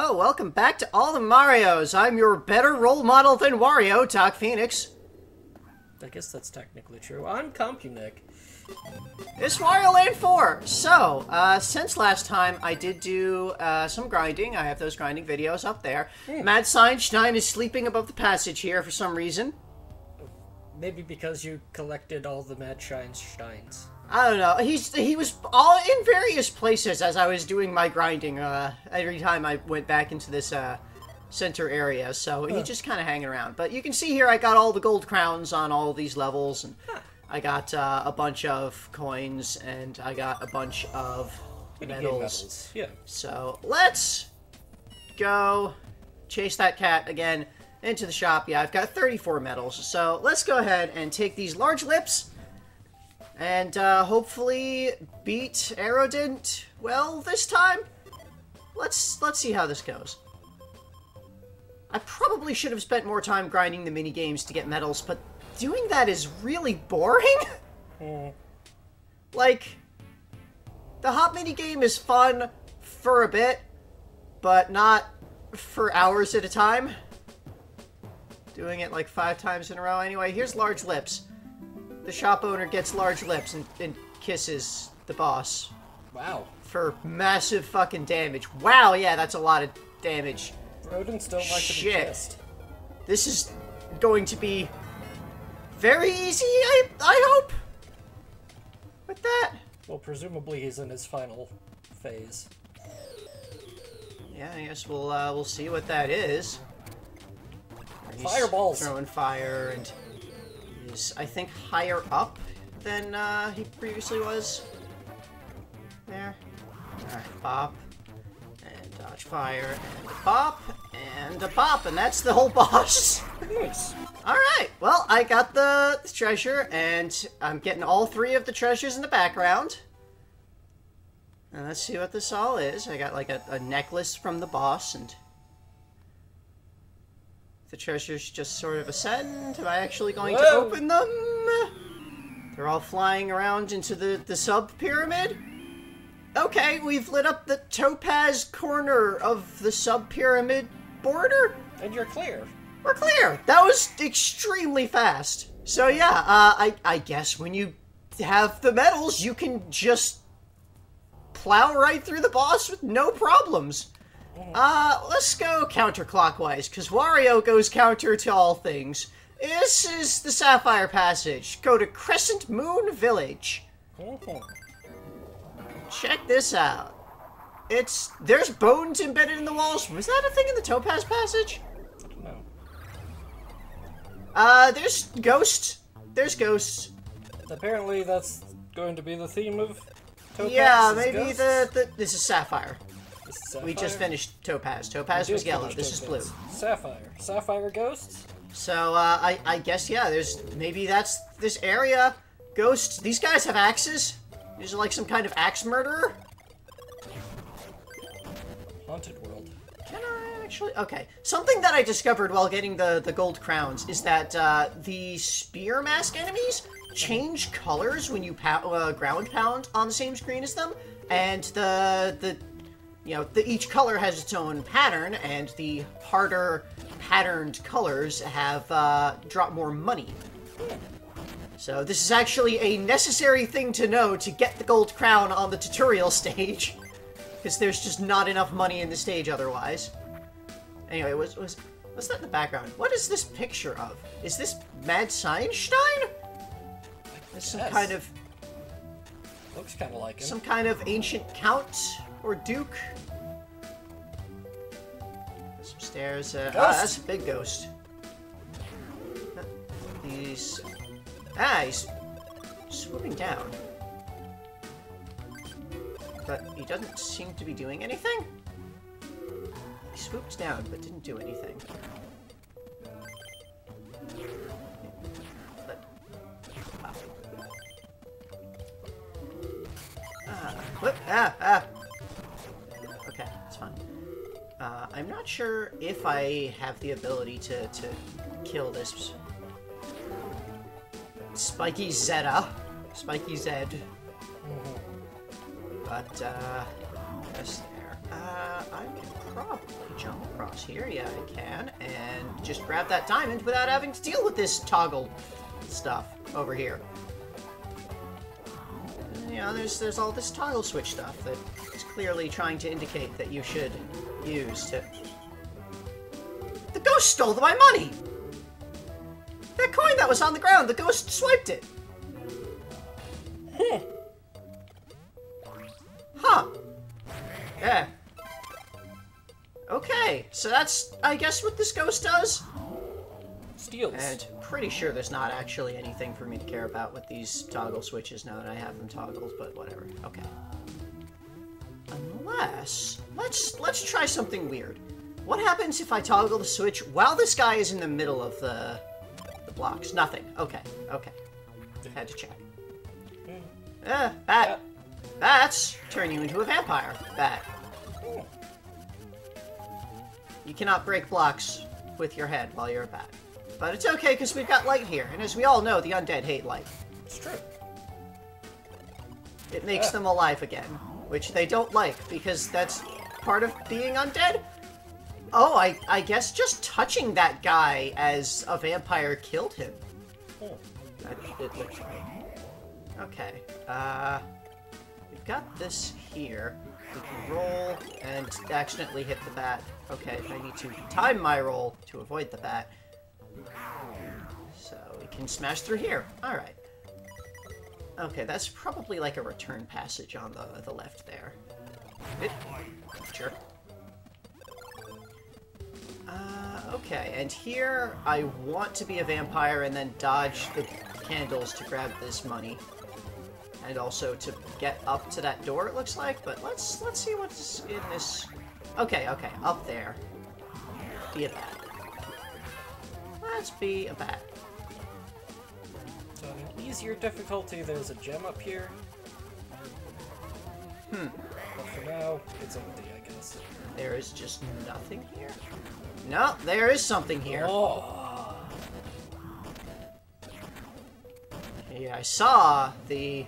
Oh, welcome back to all the Marios. I'm your better role model than Wario, Doc Phoenix. I guess that's technically true. I'm CompuNic. It's Wario Land 4. So, uh, since last time I did do uh, some grinding, I have those grinding videos up there. Mad Scienstein is sleeping above the passage here for some reason. Maybe because you collected all the Mad Sciensteins. I don't know. He's he was all in various places as I was doing my grinding. Uh, every time I went back into this uh, center area, so he's just kind of hanging around. But you can see here, I got all the gold crowns on all these levels, and I got uh, a bunch of coins, and I got a bunch of medals. medals. Yeah. So let's go chase that cat again into the shop. Yeah, I've got 34 medals. So let's go ahead and take these large lips and uh, hopefully beat Aerodent. Well, this time, let's let's see how this goes. I probably should have spent more time grinding the mini games to get medals, but doing that is really boring. Hmm. like, the hot mini game is fun for a bit, but not for hours at a time. Doing it like five times in a row. Anyway, here's large lips. The shop owner gets large lips and, and kisses the boss Wow. for massive fucking damage. Wow, yeah, that's a lot of damage. Rodents don't like to be Shit. kissed. This is going to be very easy, I, I hope. With that. Well, presumably he's in his final phase. Yeah, I guess we'll uh, we'll see what that is. He's Fireballs. Throwing fire and he's I think higher up than uh, he previously was. There. Alright, pop. And dodge fire and a pop and a pop, and that's the whole boss. Nice. Alright, well, I got the, the treasure, and I'm getting all three of the treasures in the background. And let's see what this all is. I got like a, a necklace from the boss, and the treasures just sort of ascend. Am I actually going to open them? They're all flying around into the, the sub pyramid. Okay, we've lit up the topaz corner of the sub pyramid border. And you're clear. We're clear. That was extremely fast. So yeah, uh, I I guess when you have the medals, you can just plow right through the boss with no problems. Uh, let's go counterclockwise, because Wario goes counter to all things. This is the Sapphire Passage. Go to Crescent Moon Village. Check this out. It's there's bones embedded in the walls. Was that a thing in the Topaz Passage? No. Uh, there's ghosts. There's ghosts. Apparently that's going to be the theme of Topaz. yeah, maybe the, the this is sapphire. We just finished topaz. Topaz was yellow. This is blue. Sapphire. Sapphire ghosts? So uh, I I guess yeah. There's maybe that's this area. Ghosts. These guys have axes. These are like some kind of axe murderer. Haunted world. Can I actually? Okay. Something that I discovered while getting the the gold crowns is that uh, the spear mask enemies change colors when you pow- uh, ground pound on the same screen as them, and the the you know the, each color has its own pattern, and the harder patterned colors have uh, drop more money. So this is actually a necessary thing to know to get the gold crown on the tutorial stage, because there's just not enough money in the stage otherwise. Anyway, was was what's that in the background? What is this picture of? Is this Mad Scienstein? It's some kind of Looks kind of like him. some kind of ancient count or duke. Some stairs. Uh, ah, that's a big ghost. He's ah, he's swooping down, but he doesn't seem to be doing anything. He swooped down, but didn't do anything. Ah, whoop, ah, ah. I'm not sure if I have the ability to, to kill this Spiky Zeta. Spiky Zed. But, uh, yes, there. Uh, I can probably jump across here? Yeah, I can. And just grab that diamond without having to deal with this toggle stuff over here. You know, there's there's all this toggle switch stuff that clearly trying to indicate that you should use to. The ghost stole my money. That coin that was on the ground, the ghost swiped it. Hmm. Huh. Yeah. Okay, so that's, I guess, what this ghost does? Steals. And pretty sure there's not actually anything for me to care about with these toggle switches now that I have them toggled, but whatever. Okay. Let's, let's try something weird. What happens if I toggle the switch while this guy is in the middle of the, the blocks? Nothing. Okay, okay. Had to check. Uh, bat. Bats turn you into a vampire. Bat. You cannot break blocks with your head while you're a bat. But it's okay because we've got light here, and as we all know, the undead hate light. It's true. It makes them alive again, which they don't like because that's part of being undead. Oh, I, I guess just touching that guy as a vampire killed him. Oh. That, it looks right. Okay, uh, we've got this here. We can roll and accidentally hit the bat. Okay, I need to time my roll to avoid the bat. So we can smash through here. Alright. Okay, that's probably like a return passage on the, the left there. It, sure. Uh, okay, and here I want to be a vampire and then dodge the candles to grab this money. And also to get up to that door, it looks like, but let's let's see what's in this... Okay, okay, up there. Be a bat. Let's be a bat. Easier difficulty, there's a gem up here. Hmm. But for now, it's empty, I guess. There is just nothing here? No, there is something here. Oh. Yeah, I saw the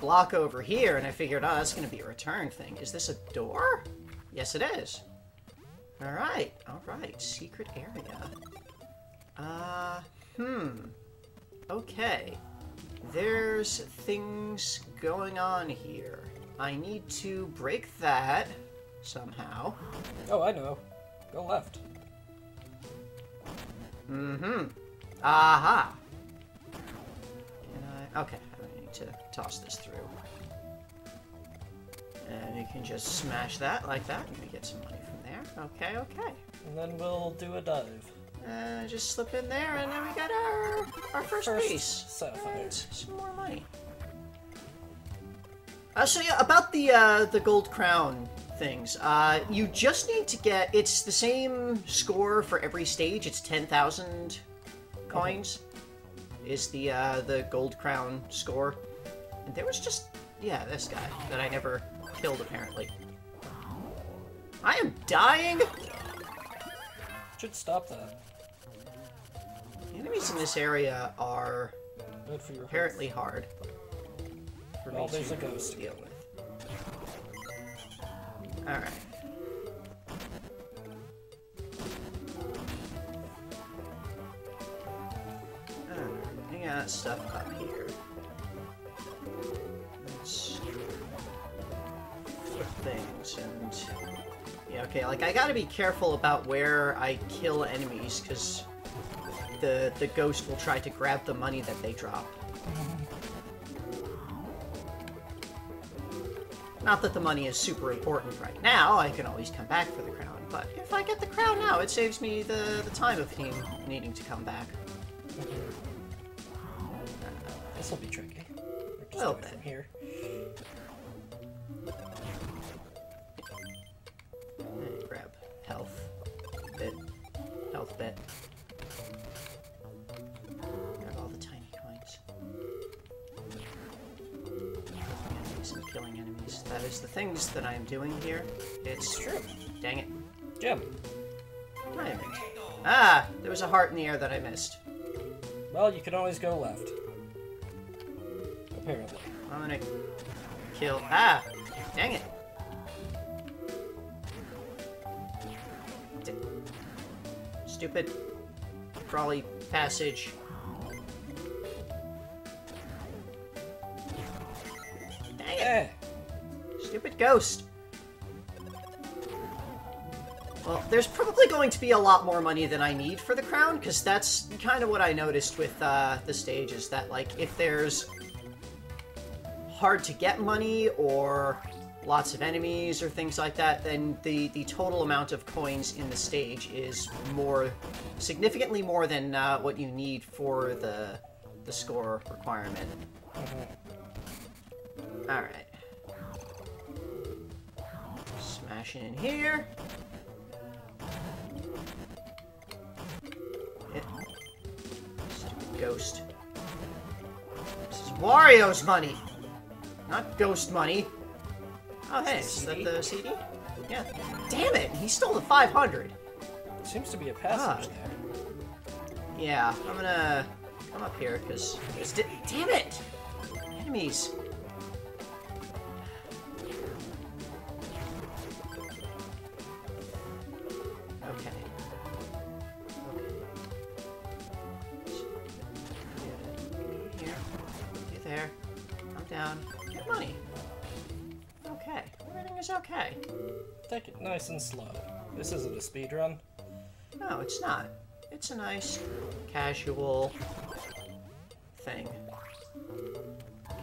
block over here, and I figured, oh, that's going to be a return thing. Is this a door? Yes, it is. All right, all right. Secret area. Uh, hmm. Okay. There's things going on here. I need to break that somehow. Oh, I know. Go left. Mm-hmm. Aha. I... Okay, I need to toss this through. And you can just smash that like that, and we get some money from there. Okay, okay. And then we'll do a dive. Uh, just slip in there, and then we got our our first, First piece. sapphire. And some more money. Uh, so yeah, about the uh, the gold crown things. Uh, you just need to get. It's the same score for every stage. It's ten thousand coins. Is the uh, the gold crown score? And there was just yeah this guy that I never killed apparently. I am dying. Should stop that. The enemies in this area are Good for your apparently hard for Well, me there's to a ghost. deal with. All right. Ah, I got stuff up here. Let's flip things and yeah, okay. Like I gotta be careful about where I kill enemies because the the ghost will try to grab the money that they drop. Not that the money is super important right now, I can always come back for the crown, but if I get the crown now, it saves me the, the time of him needing to come back. This will be tricky. We're Little bit. from here. Bit. Grab all the tiny coins. Enemies and killing enemies. That is the things that I am doing here. It's True. Dang it. I. Ah! There was a heart in the air that I missed. Well, you can always go left. Apparently. I'm gonna kill. Ah! Dang it. Stupid crawly passage. Dang it! Eh. Stupid ghost. Well, there's probably going to be a lot more money than I need for the crown, because that's kind of what I noticed with uh, the stage, is that, like, if there's hard to get money or lots of enemies or things like that, then the, the total amount of coins in the stage is more, significantly more than uh, what you need for the, the score requirement. Alright. Smash it in here. Stupid ghost. This is Wario's money! Not ghost money. Oh, hey, is that the CD? Yeah. Damn it! He stole the 500! Seems to be a passage God. Ah. there. Yeah, I'm gonna come up here, because... Damn it! Enemies. Okay. Take it nice and slow. This isn't a speed run. No, it's not. It's a nice, casual thing.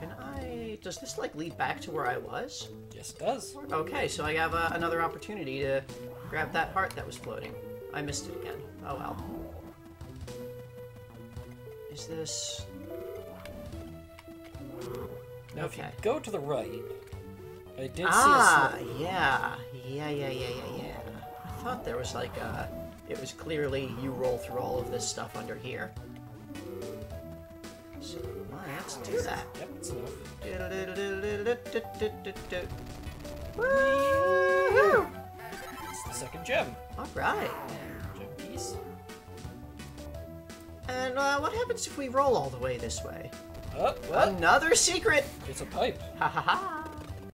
Can I... Does this, like, lead back to where I was? Yes, it does. Okay, so I have uh, another opportunity to grab that heart that was floating. I missed it again. Oh well. Is this... Now, if you Okay. go to the right, I did Ah, see a slot. yeah. Yeah, yeah, yeah, yeah, yeah. I thought there was like a... It was clearly you roll through all of this stuff under here. So, well, let's do that. Yep, it's enough. Woo! It's the second gem. Alright. Gem piece. And uh, what happens if we roll all the way this way? Oh, what? Another secret! It's a pipe. Ha ha ha!